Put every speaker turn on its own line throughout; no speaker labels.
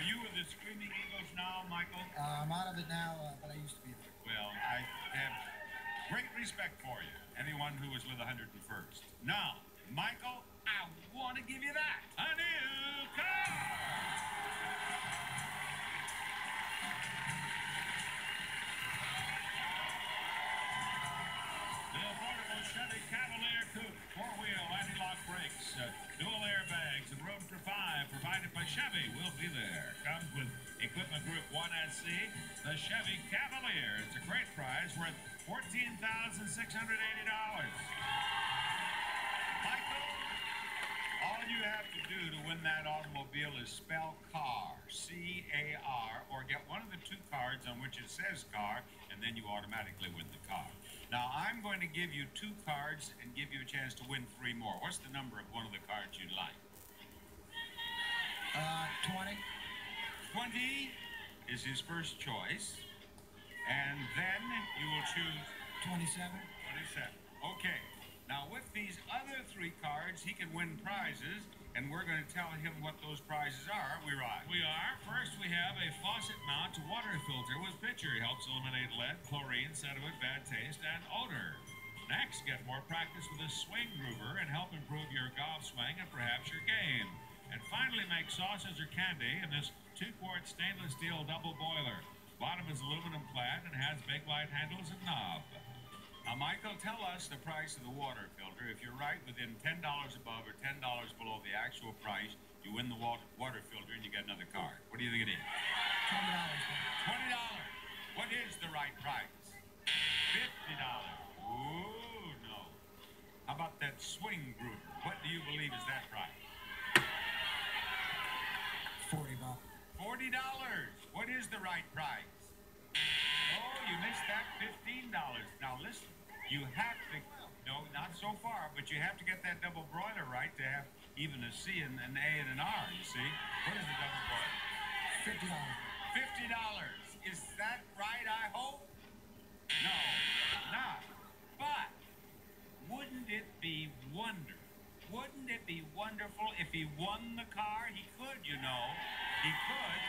Are you with the Screaming Eagles now, Michael?
Uh, I'm out of it now, uh, but I used to be there.
Well, I have great respect for you, anyone who was with 101st. Now, Michael, I want to give you that. A new car! the affordable Chevy Cavalier Coupe, four-wheel anti-lock brakes. Chevy will be there. Comes with Equipment Group 1SC, the Chevy Cavalier. It's a great prize worth $14,680. Michael, all you have to do to win that automobile is spell car, C A R, or get one of the two cards on which it says car, and then you automatically win the car. Now, I'm going to give you two cards and give you a chance to win three more. What's the number of one of the cards you'd like?
Uh, 20?
20 is his first choice, and then you will choose
27?
27. Okay. Now, with these other three cards, he can win prizes, and we're going to tell him what those prizes are. We right. We are. First, we have a faucet mount water filter with pitcher. Helps eliminate lead, chlorine, sediment, bad taste, and odor. Next, get more practice with a swing groover and help improve your golf swing and perhaps your game. And finally, make sauces or candy in this two-quart stainless steel double boiler. Bottom is aluminum clad and has big light handles and knob. Now, Michael, tell us the price of the water filter. If you're right within $10 above or $10 below the actual price, you win the water, water filter and you get another card. What do you think it is?
$20.
$20. What is the right price? $50. Ooh, no. How about that swing group? What do you believe is that price?
40 bucks.
$40. What is the right price? Oh, you missed that $15. Now listen, you have to, no, not so far, but you have to get that double broiler right to have even a C and an A and an R, you see? What is the double broiler?
$50.
$50. Is that right, I hope? No, not. But wouldn't it be wonderful? Wouldn't it be wonderful if he won the car? He could, you know. He could.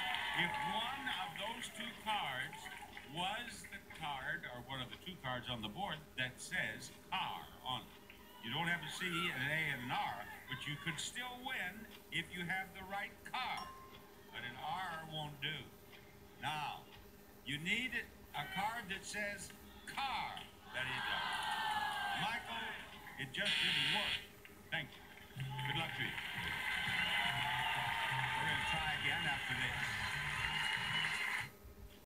If one of those two cards was the card, or one of the two cards on the board that says car on it. You don't have a C, an A, and an R, but you could still win if you have the right card. But an R won't do. Now, you need a card that says car that he does. Michael, it just didn't work.